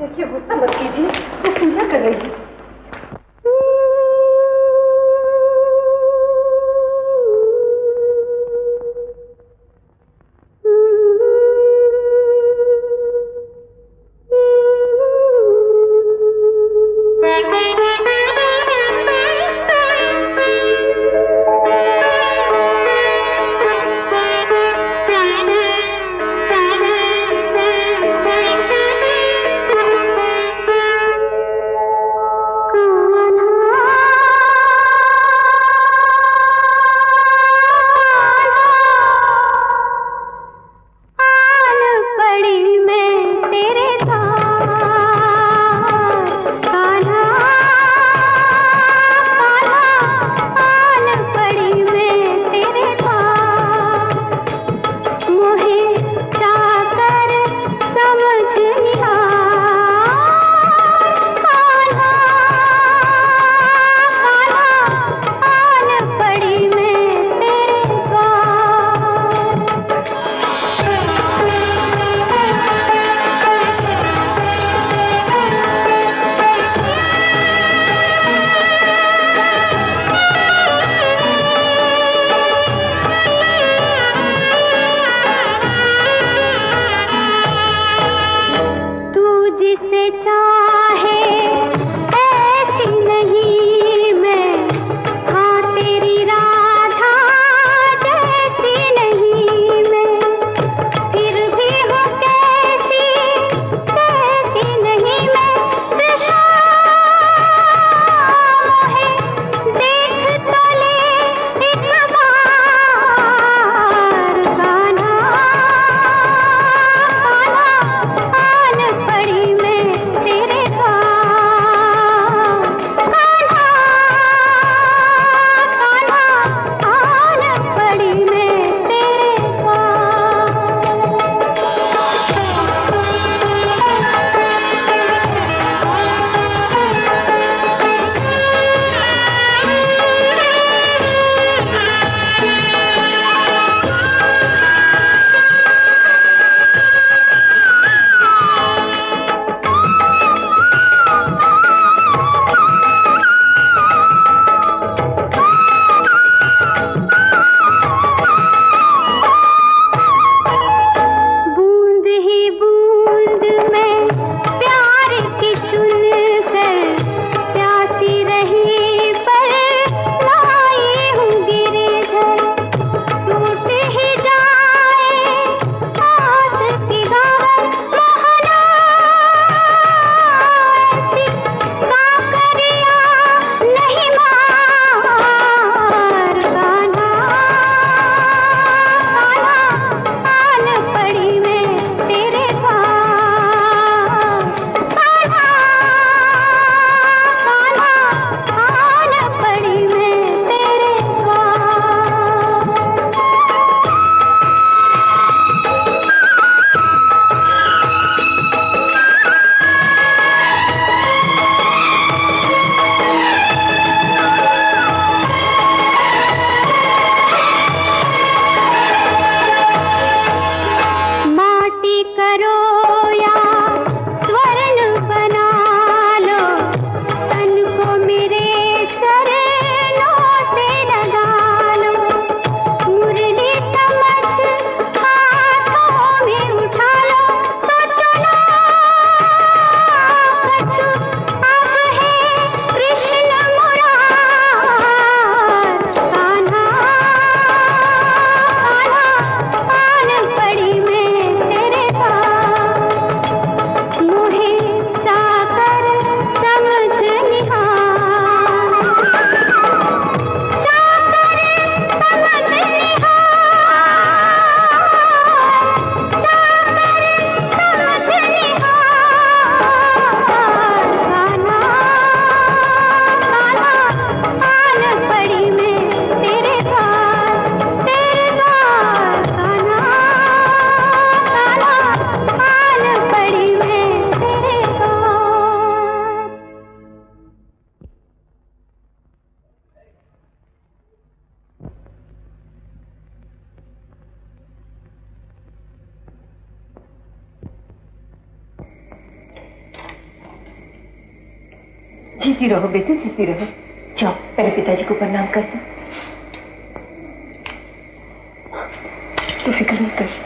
देखिए गुस्सा मत कीजिए। मैं पूजा कर रही हूँ। जीती रहो, बेटी, जीती रहो। जाओ, पहले पिताजी को प्रणाम कर दो तो फ़िक्र नहीं कर।